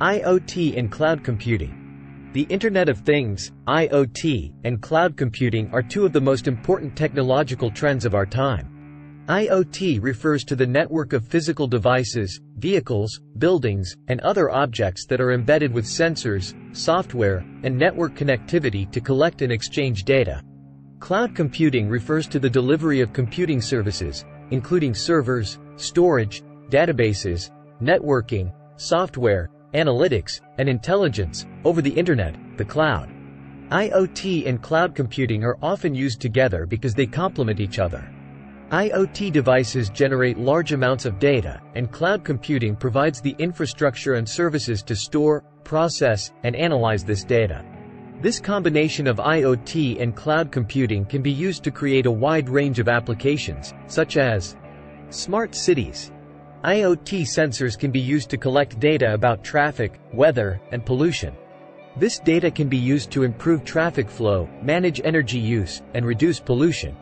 IoT and cloud computing. The Internet of Things, IoT, and cloud computing are two of the most important technological trends of our time. IoT refers to the network of physical devices, vehicles, buildings, and other objects that are embedded with sensors, software, and network connectivity to collect and exchange data. Cloud computing refers to the delivery of computing services, including servers, storage, databases, networking, software, analytics, and intelligence, over the internet, the cloud. IoT and cloud computing are often used together because they complement each other. IoT devices generate large amounts of data, and cloud computing provides the infrastructure and services to store, process, and analyze this data. This combination of IoT and cloud computing can be used to create a wide range of applications, such as smart cities, IoT sensors can be used to collect data about traffic, weather, and pollution. This data can be used to improve traffic flow, manage energy use, and reduce pollution.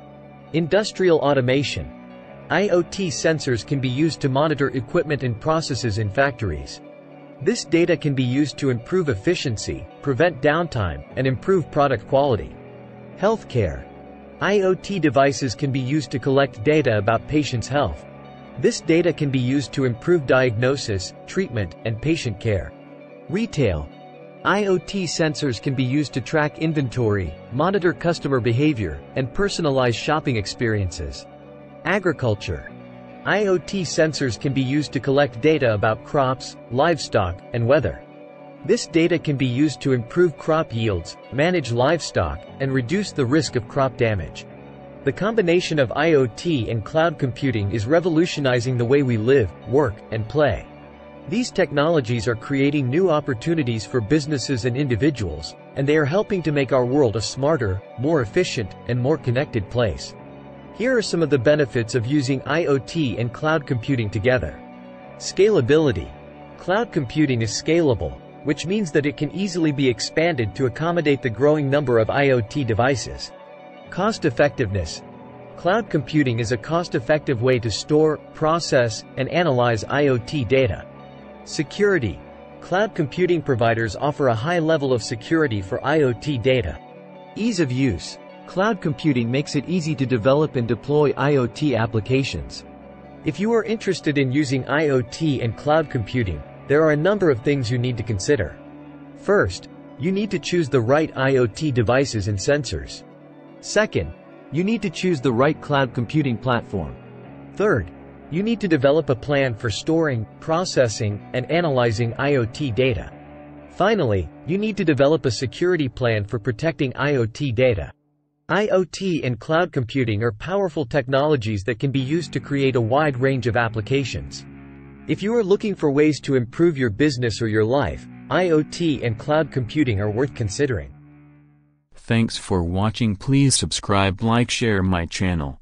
Industrial automation. IoT sensors can be used to monitor equipment and processes in factories. This data can be used to improve efficiency, prevent downtime, and improve product quality. Healthcare. IoT devices can be used to collect data about patients' health. This data can be used to improve diagnosis, treatment, and patient care. Retail. IoT sensors can be used to track inventory, monitor customer behavior, and personalize shopping experiences. Agriculture. IoT sensors can be used to collect data about crops, livestock, and weather. This data can be used to improve crop yields, manage livestock, and reduce the risk of crop damage. The combination of IoT and cloud computing is revolutionizing the way we live, work, and play. These technologies are creating new opportunities for businesses and individuals, and they are helping to make our world a smarter, more efficient, and more connected place. Here are some of the benefits of using IoT and cloud computing together. Scalability. Cloud computing is scalable, which means that it can easily be expanded to accommodate the growing number of IoT devices. Cost effectiveness. Cloud computing is a cost-effective way to store, process, and analyze IoT data. Security. Cloud computing providers offer a high level of security for IoT data. Ease of use. Cloud computing makes it easy to develop and deploy IoT applications. If you are interested in using IoT and cloud computing, there are a number of things you need to consider. First, you need to choose the right IoT devices and sensors. Second, you need to choose the right cloud computing platform. Third, you need to develop a plan for storing, processing, and analyzing IoT data. Finally, you need to develop a security plan for protecting IoT data. IoT and cloud computing are powerful technologies that can be used to create a wide range of applications. If you are looking for ways to improve your business or your life, IoT and cloud computing are worth considering. Thanks for watching please subscribe like share my channel.